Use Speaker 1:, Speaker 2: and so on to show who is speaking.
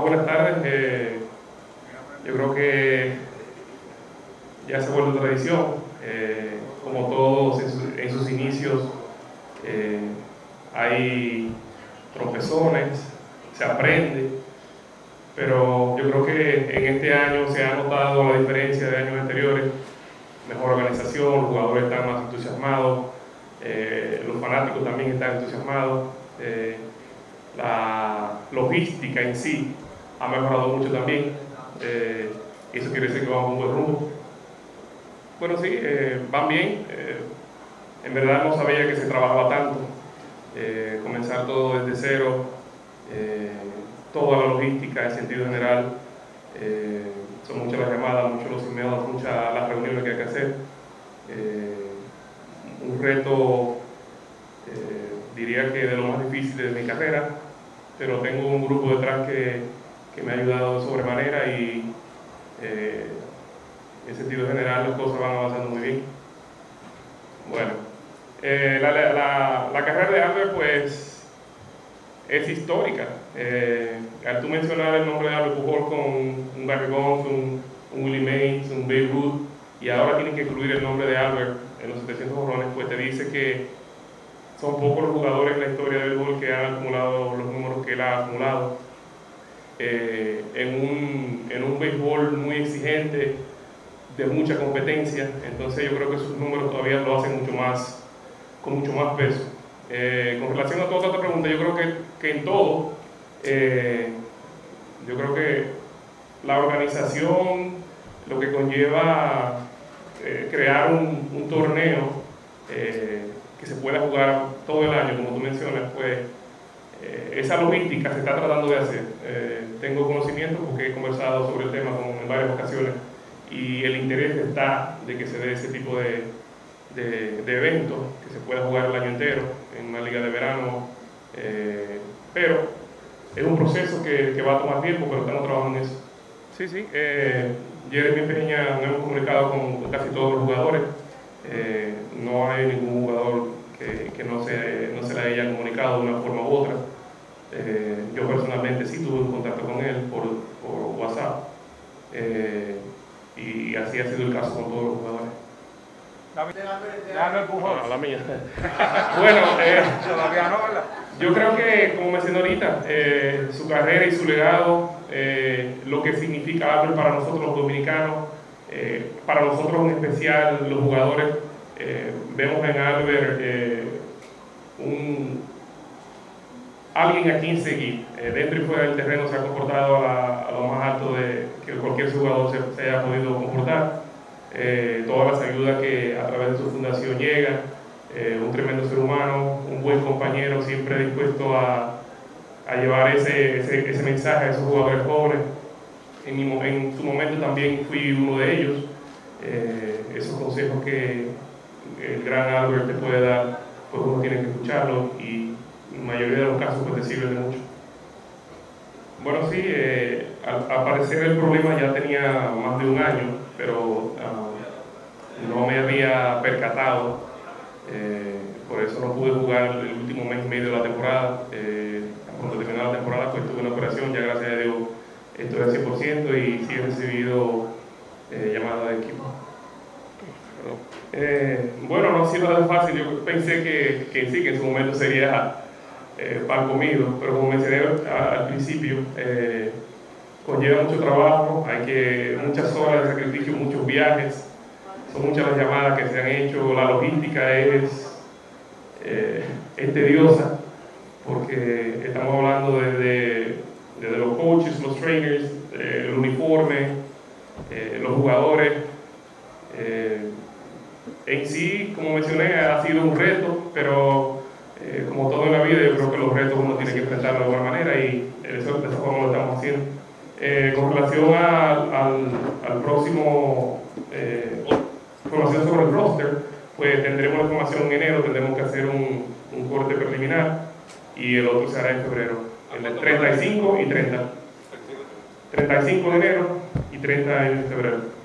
Speaker 1: Buenas tardes. Eh, yo creo que ya se vuelve tradición, eh, como todos en, sus inicios, eh, hay tropezones, se aprende, pero yo creo que en este año se ha notado la diferencia de años anteriores, mejor organización, los jugadores están más entusiasmados, los fanáticos también están entusiasmados la logística en sí ha mejorado mucho también. Eh, eso quiere decir que vamos a un buen rumbo. Bueno, sí, eh, van bien. Eh, en verdad no sabía que se trabajaba tanto. comenzar todo desde cero, toda la logística en sentido general. son muchas las llamadas, muchos los emails, muchas las reuniones que hay que hacer. un reto, diría que de lo más difícil de mi carrera, pero tengo un grupo detrás que, que me ha ayudado sobremanera y eh, en sentido general las cosas van avanzando muy bien. Bueno, eh, la, la, la, carrera de Albert pues es histórica. Eh, al tú mencionar el nombre de Albert Pujol con un Barry Bonds, un, un Willie Mays, un Babe Ruth, y ahora tienen que incluir el nombre de Albert en los 700 borrones, pues te dice que son pocos los jugadores en la historia del béisbol que han acumulado los números que él ha acumulado. Eh, muy exigente, de mucha competencia, entonces yo creo que sus números todavía lo hacen mucho más, con mucho más peso. Eh, con relación a toda esta pregunta, yo creo que, que en todo, eh, yo creo que la organización, lo que conlleva crear un, un torneo, que se pueda jugar todo el año, como tú mencionas, pues eh, esa logística se está tratando de hacer. Eh, tengo conocimiento porque he conversado sobre el tema con, en varias ocasiones y el interés está de que se dé ese tipo de, de, de eventos, que se pueda jugar el año entero en una liga de verano, eh, pero es un proceso que, que, va a tomar tiempo, pero estamos trabajando en eso. Sí, sí, Jeremy Peña nos hemos comunicado con casi todos los jugadores. No hay ningún jugador que, que, no, se, no se le haya comunicado de una forma u otra. Eh, yo personalmente sí tuve un contacto con él por, por WhatsApp eh, y así ha sido el caso con todos los jugadores.
Speaker 2: el pujón.
Speaker 1: No, la mía. bueno, eh, yo creo que, como mencioné ahorita, eh, su carrera y su legado, eh, lo que significa Albert para nosotros los dominicanos, eh, para nosotros en especial los jugadores, eh, vemos en Albert eh, un, alguien a quien seguir. dentro y fuera del terreno se ha comportado a, lo más alto de que cualquier jugador se, haya podido comportar. todas las ayudas que a través de su fundación llegan, un tremendo ser humano, un buen compañero, siempre dispuesto a, a llevar ese, ese, ese mensaje a esos jugadores jóvenes en, su momento también fui uno de ellos. Eh, esos consejos que el gran Albert te puede dar, pues uno tiene que escucharlo y en la mayoría de los casos pues te sirven de mucho. Bueno, sí, eh, al, aparecer el problema ya tenía más de un año, pero ah, no me había percatado, eh, por eso no pude jugar el último mes y medio de la temporada. cuando terminó la temporada pues tuve una operación, ya gracias a Dios estoy al 100% y sí he recibido eh, llamadas de equipo. Eh, bueno, no ha sido tan fácil, yo pensé que, que sí, que en su momento sería eh, pan comido, pero como mencioné al principio, eh, conlleva mucho trabajo, hay que muchas horas de sacrificio, muchos viajes, son muchas las llamadas que se han hecho, la logística es, eh, es tediosa, porque estamos hablando desde desde los coaches, los trainers, eh, el uniforme, eh, los jugadores. Eh, en sí, como mencioné, ha sido un reto, pero como todo en la vida, yo creo que los retos uno tiene que enfrentarlos de alguna manera y eso, de esa forma lo estamos haciendo. con relación al, al, próximo información sobre el roster, pues tendremos la información en enero, tendremos que hacer un, un corte preliminar y el otro se hará en febrero el 35 y 30. 35 de enero y 30 de febrero.